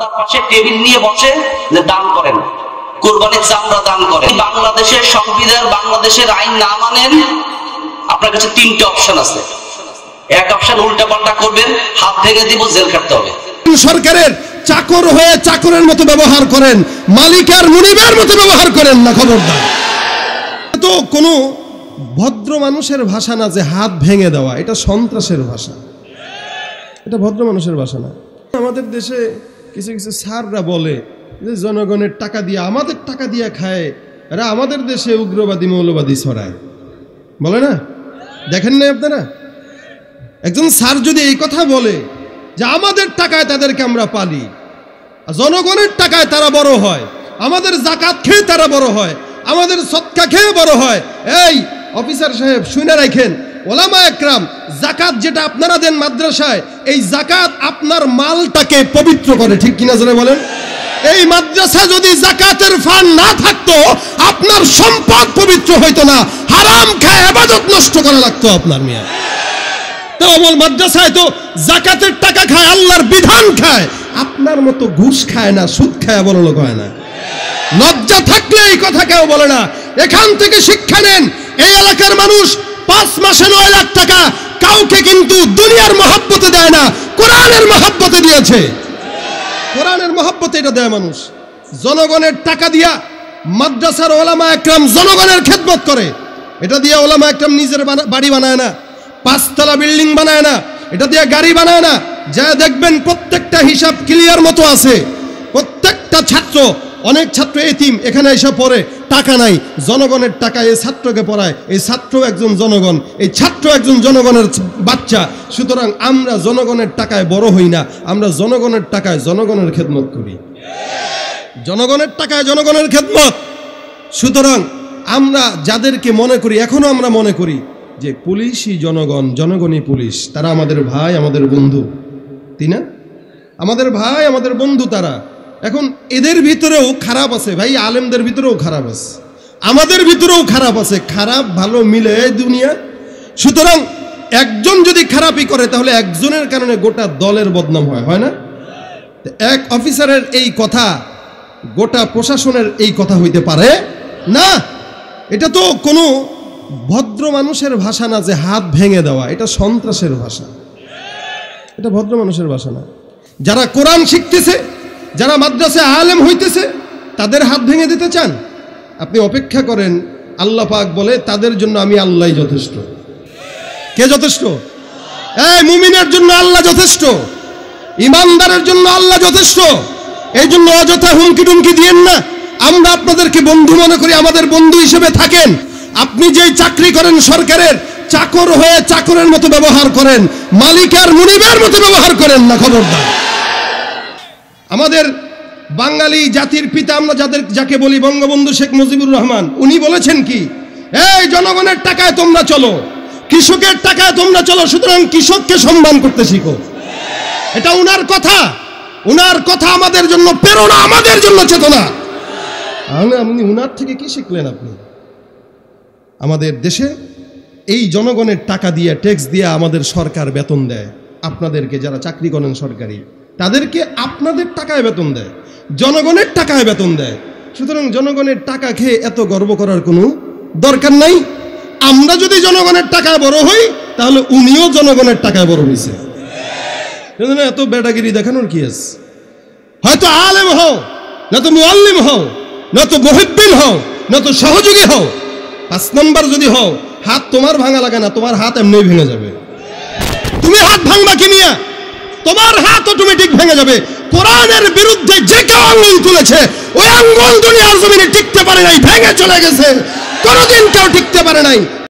রাস্তার পাশে টেবিল নিয়ে বসে যে দান করেন। কোরবানির চামড়া দান করেন। বাংলাদেশের সংবিধান, বাংলাদেশের আইন না মানেন আপনার কাছে তিনটে অপশন আছে। এক অপশন উল্টা পাল্টা করবেন, হাত ভেঙে দিব, জেল কাটতে হবে। সরকারের চাকর হয়ে চাকরের মতো ব্যবহার করেন, মালিকার মুনিবের মতো ব্যবহার করেন না, খবরদার। তো কোনো ভদ্র মানুষের ভাষা না যে হাত ভেঙে দেওয়া, এটা সন্ত্রাসের ভাষা। এটা ভদ্র মানুষের ভাষা না। আমাদের দেশে কিছু কিছু স্যাররা বলে যে, জনগণের টাকা দিয়ে, আমাদের টাকা দিয়ে খায়। এরা আমাদের দেশে উগ্রবাদী, মৌলবাদী ছড়ায়। বলে না? দেখেন না আপনারা? একজন স্যার যদি এই কথা বলে যে, আমাদের টাকায় তাদেরকে আমরা পালি জনগণের টাকায় তারা বড় হয়, আমাদের জাকাত খেয়ে তারা বড় হয়, আমাদের সৎকা খেয়ে বড় হয়। এই, অফিসার সাহেব, শুনে রাখেন। ওলামা একরাম জাকাত যেটা আপনারা দেন মাদ্রাসায়, এই জাকাত আপনার মালটাকে পবিত্র করে, ঠিক কিনা জনে বলেন? এই মাদ্রাসা যদি জাকাতের ফান না থাকতো, আপনার সম্পদ পবিত্র হইতো না, হারাম খায় আবাদত নষ্ট করা লাগতো আপনার মেয়ে। তো আমল মাদ্রাসায় তো জাকাতের টাকা খায়, আল্লাহর বিধান খায়, আপনার মতো ঘুষ খায় না, সুদ খায় বড় লোক হয় না। লজ্জা থাকলে এই কথা কেউ বলে না। এখান থেকে শিক্ষা নেন, এই এলাকার মানুষ পাঁচ মাসে নয় লাখ টাকা কাউকে কিন্তু দুনিয়ার মহাব্বতে দেয় না, কোরআনের মহাব্বতে দিয়েছে। কোরআনের মহাব্বতে এটা দেয় মানুষ। জনগণের টাকা দিয়া মাদ্রাসার ওলামা একরাম জনগণের খেদমত করে। এটা দিয়ে ওলামা একরাম নিজের বাড়ি বানায় না, পাঁচতলা বিল্ডিং বানায় না, এটা দিয়ে গাড়ি বানায় না। যা দেখবেন প্রত্যেকটা হিসাব ক্লিয়ার মতো আছে। প্রত্যেকটা ছাত্র অনেক ছাত্র এতিম এখানে এসে পড়ে, টাকা নাই। জনগণের টাকা এই ছাত্রকে পড়ায়। এই ছাত্র একজন জনগণ, এই ছাত্র একজন জনগণের বাচ্চা। সুতরাং আমরা জনগণের টাকায় বড় হই না, আমরা জনগণের টাকায় জনগণের খেদমত করি। জনগণের টাকায় জনগণের খেদমত। সুতরাং আমরা যাদেরকে মনে করি, এখনও আমরা মনে করি যে পুলিশই জনগণ, জনগণই পুলিশ। তারা আমাদের ভাই, আমাদের বন্ধু। তাই না? আমাদের ভাই, আমাদের বন্ধু তারা। এখন এদের ভিতরেও খারাপ আছে। ভাই, আলেমদের ভিতরেও খারাপ আছে। আমাদের ভিতরেও খারাপ আছে। খারাপ, ভালো মিলে দুনিয়া। সুতরাং একজন যদি খারাপই করে, তাহলে একজনের কারণে গোটা দলের বদনাম হয় হয় না? এক অফিসারের এই কথা, গোটা প্রশাসনের এই কথা হইতে পারে না? এটা তো কোনো ভদ্র মানুষের ভাষা না যে হাত ভেঙে দেওয়া। এটা সন্ত্রাসের ভাষা। এটা ভদ্র মানুষের ভাষা না। যারা কোরআন শিখতেছে যারা মাদ্রাসায় আলেম হইতেছে, তাদের হাত ভেঙে দিতে চান? আপনি অপেক্ষা করেন, আল্লাহ পাক বলে, তাদের জন্য আমি আল্লাহ যথেষ্ট। কে যথেষ্ট? এই মুমিনের জন্য আল্লাহ যথেষ্ট। ইমানদারের জন্য আল্লাহ যথেষ্ট। এই জন্য অযথা হুমকি টুমকি দিয়েন না। আমরা আপনাদেরকে বন্ধু মনে করি, আমাদের বন্ধু হিসেবে থাকেন। আপনি যেই চাকরি করেন সরকারের, চাকর হয়ে চাকরের মতো ব্যবহার করেন। মালিকার মুনিবের মতো ব্যবহার করেন না, খবরদার। আমাদের বাঙালি জাতির পিতা, আমরা যাদের, যাকে বলি বঙ্গবন্ধু শেখ মুজিবুর রহমান, উনি বলেছেন কি, এই জনগণের টাকায় তোমরা চলো, কৃষকের টাকায় তোমরা চলো, সুতরাং কৃষককে সম্মান করতে শিখো। এটা উনার কথা। উনার কথা আমাদের জন্য প্রেরণা, আমাদের জন্য চেতনা। আপনি উনার থেকে কি শিখলেন আপনি? আমাদের দেশে এই জনগণের টাকা দিয়ে, ট্যাক্স দিয়ে আমাদের সরকার বেতন দেয়। আপনাদেরকে যারা চাকরি করেন সরকারি তাদেরকে আপনাদের টাকায় বেতন দেয়, জনগণের টাকায় বেতন দেয়। সুতরাং জনগণের টাকা খেয়ে এত গর্ব করার কোনো দরকার নাই। আমরা যদি জনগণের টাকায় বড় হই, তাহলে উনিও জনগণের টাকায় বড় হয়েছে এত বেটাগিরি দেখানোর কি আছে? হয়তো আলেম হও, না তো মুআল্লিম হও, না তো মহিদ্দিন হও, না তো সহযোগী হও। পাঁচ নম্বর যদি হও, হাত তোমার ভাঙা লাগে না, তোমার হাত এমনি ভেঙে যাবে। তুমি হাত ভাঙবা কি নিয়ে? তোমার হাত অটোমেটিক ভেঙে যাবে। কোরআনের বিরুদ্ধে যে কেউ আঙ্গুল তুলেছে, ওই আঙ্গুল দুনিয়ার জমিনে টিকতে পারে নাই, ভেঙে চলে গেছে। কোনোদিন কেউ টিকতে পারে নাই।